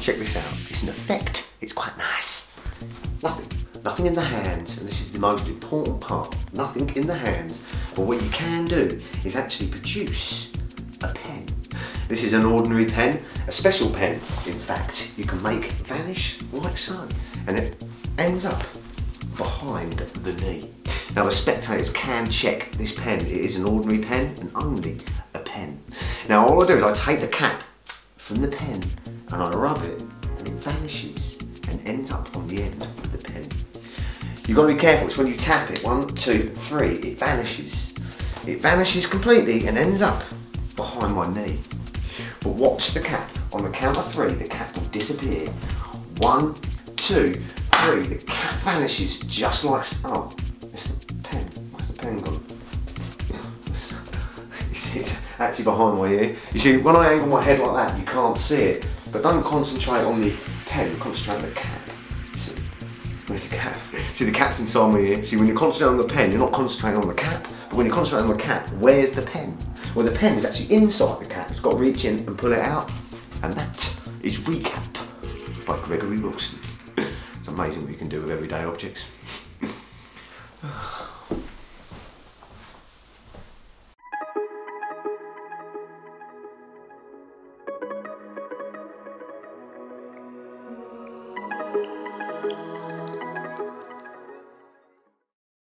check this out. It's an effect. It's quite nice. Nothing. Nothing in the hands, and this is the most important part. Nothing in the hands. But what you can do is actually produce a pen. This is an ordinary pen, a special pen, in fact, you can make vanish like so. And it ends up behind the knee. Now the spectators can check this pen. It is an ordinary pen and only a pen. Now all I do is I take the cap from the pen and I rub it and it vanishes and ends up on the end of the pen. You've got to be careful, it's when you tap it, one, two, three, it vanishes. It vanishes completely and ends up behind my knee. But watch the cap. On the count of three, the cap will disappear. One, two, three. The cap vanishes just like oh, it's actually behind my ear. You see, when I angle my head like that, you can't see it. But don't concentrate on the pen. Concentrate on the cap. See, where's the cap? See, the cap's inside my ear. See, when you're concentrating on the pen, you're not concentrating on the cap. But when you're concentrating on the cap, where's the pen? Well, the pen is actually inside the cap. It's got to reach in and pull it out. And that is Recap by Gregory Wilson. It's amazing what you can do with everyday objects.